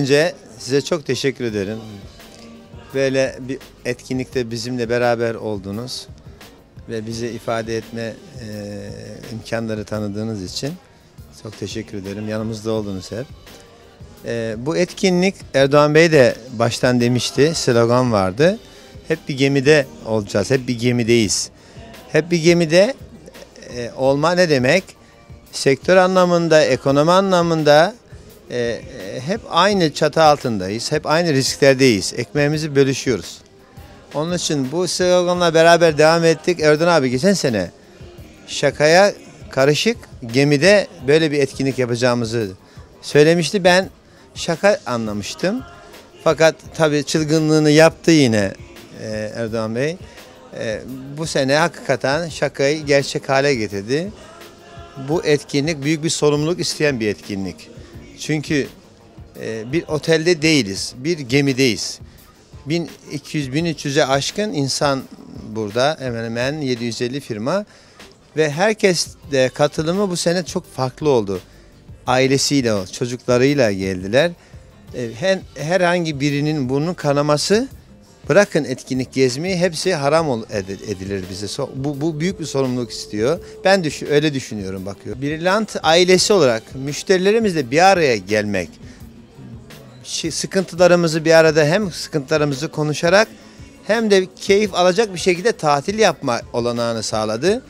Önce size çok teşekkür ederim. Böyle bir etkinlikte bizimle beraber oldunuz ve bize ifade etme e, imkanları tanıdığınız için çok teşekkür ederim. Yanımızda oldunuz hep. E, bu etkinlik Erdoğan Bey de baştan demişti, slogan vardı. Hep bir gemide olacağız, hep bir gemideyiz. Hep bir gemide e, olma ne demek? Sektör anlamında, ekonomi anlamında e, e, hep aynı çatı altındayız. Hep aynı risklerdeyiz. Ekmeğimizi bölüşüyoruz. Onun için bu sloganla beraber devam ettik. Erdoğan abi geçen sene şakaya karışık gemide böyle bir etkinlik yapacağımızı söylemişti. Ben şaka anlamıştım. Fakat tabii çılgınlığını yaptı yine e, Erdoğan Bey. E, bu sene hakikaten şakayı gerçek hale getirdi. Bu etkinlik büyük bir sorumluluk isteyen bir etkinlik. Çünkü e, bir otelde değiliz, bir gemideyiz. 1200-1300'e aşkın insan burada, hemen hemen 750 firma ve herkes de katılımı bu sene çok farklı oldu. Ailesiyle, çocuklarıyla geldiler. E, her, herhangi birinin burnun kanaması, bırakın etkinlik gezmeyi, hepsi haram edilir bize. Bu, bu büyük bir sorumluluk istiyor. Ben düş öyle düşünüyorum bakıyor. Brilliant ailesi olarak müşterilerimizle bir araya gelmek, sıkıntılarımızı bir arada hem sıkıntılarımızı konuşarak hem de keyif alacak bir şekilde tatil yapma olanağını sağladı.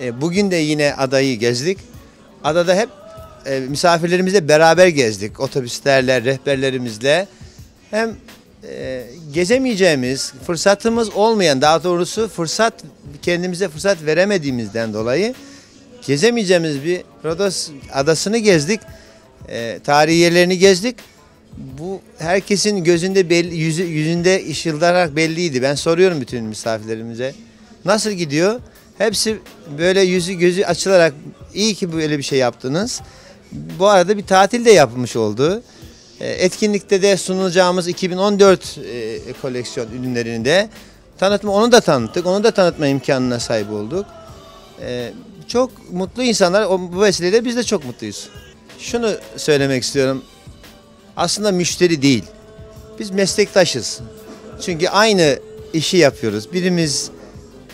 E, bugün de yine adayı gezdik. Adada hep e, misafirlerimizle beraber gezdik. Otobüslerle, rehberlerimizle. Hem e, gezemeyeceğimiz, fırsatımız olmayan, daha doğrusu fırsat kendimize fırsat veremediğimizden dolayı gezemeyeceğimiz bir Rodos adasını gezdik. E, tarihi yerlerini gezdik. Bu herkesin gözünde belli, yüzü, yüzünde ışıldarak belliydi. Ben soruyorum bütün misafirlerimize. Nasıl gidiyor? Hepsi böyle yüzü gözü açılarak iyi ki böyle bir şey yaptınız. Bu arada bir tatil de yapılmış oldu. E, Etkinlikte de sunulacağımız 2014 e, koleksiyon ürünlerini de tanıtma onu da tanıttık. Onu da tanıtma imkanına sahip olduk. E, çok mutlu insanlar. Bu vesileyle biz de çok mutluyuz. Şunu söylemek istiyorum. Aslında müşteri değil. Biz meslektaşız. Çünkü aynı işi yapıyoruz. Birimiz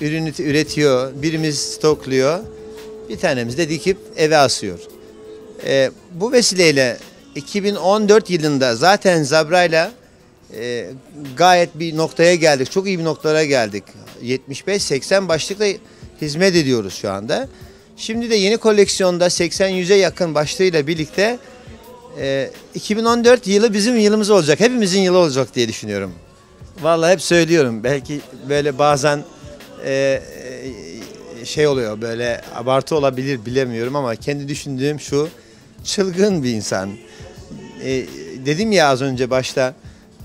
ürünü üretiyor, birimiz stokluyor. Bir tanemiz de dikip eve asıyor. Ee, bu vesileyle 2014 yılında zaten Zabra'yla e, gayet bir noktaya geldik. Çok iyi bir noktalara geldik. 75-80 başlıkla hizmet ediyoruz şu anda. Şimdi de yeni koleksiyonda 80-100'e yakın başlığıyla birlikte e, 2014 yılı bizim yılımız olacak. Hepimizin yılı olacak diye düşünüyorum. Vallahi hep söylüyorum. Belki böyle bazen e, e, şey oluyor böyle abartı olabilir bilemiyorum ama kendi düşündüğüm şu çılgın bir insan. E, dedim ya az önce başta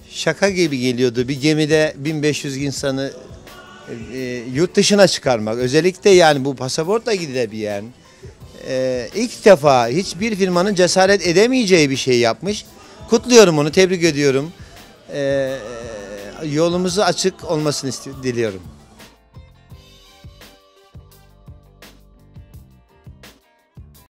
şaka gibi geliyordu bir gemide 1500 insanı e, yurt dışına çıkarmak. Özellikle yani bu pasaportla gidilebilen e, ilk defa hiçbir firmanın cesaret edemeyeceği bir şey yapmış. Kutluyorum onu, tebrik ediyorum. E, yolumuzu açık olmasını diliyorum.